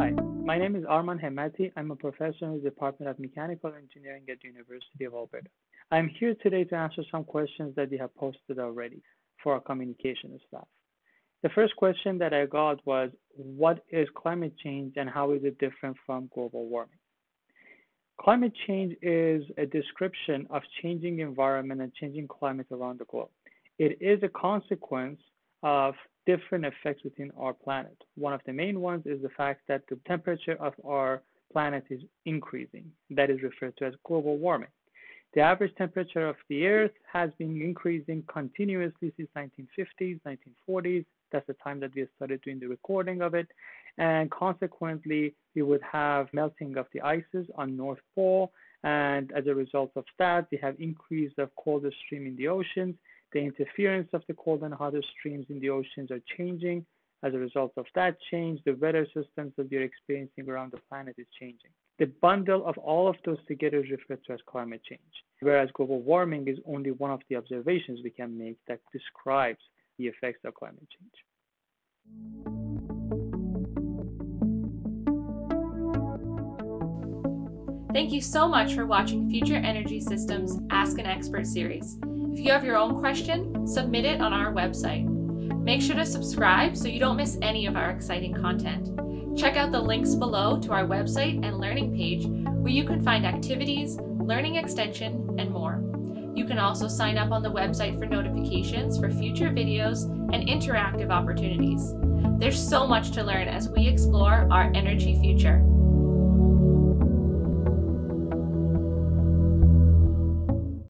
Hi, my name is Arman Hemmati. I'm a professor in the Department of Mechanical Engineering at the University of Alberta. I'm here today to answer some questions that you have posted already for our communication staff. The first question that I got was, what is climate change and how is it different from global warming? Climate change is a description of changing environment and changing climate around the globe. It is a consequence of different effects within our planet. One of the main ones is the fact that the temperature of our planet is increasing. That is referred to as global warming. The average temperature of the Earth has been increasing continuously since 1950s, 1940s. That's the time that we started doing the recording of it. And consequently, we would have melting of the ices on North Pole. And as a result of that, we have increase of colder stream in the oceans the interference of the cold and hotter streams in the oceans are changing. As a result of that change, the weather systems that we're experiencing around the planet is changing. The bundle of all of those together is referred to as climate change, whereas global warming is only one of the observations we can make that describes the effects of climate change. Thank you so much for watching Future Energy Systems Ask an Expert series. If you have your own question, submit it on our website. Make sure to subscribe so you don't miss any of our exciting content. Check out the links below to our website and learning page where you can find activities, learning extension, and more. You can also sign up on the website for notifications for future videos and interactive opportunities. There's so much to learn as we explore our energy future.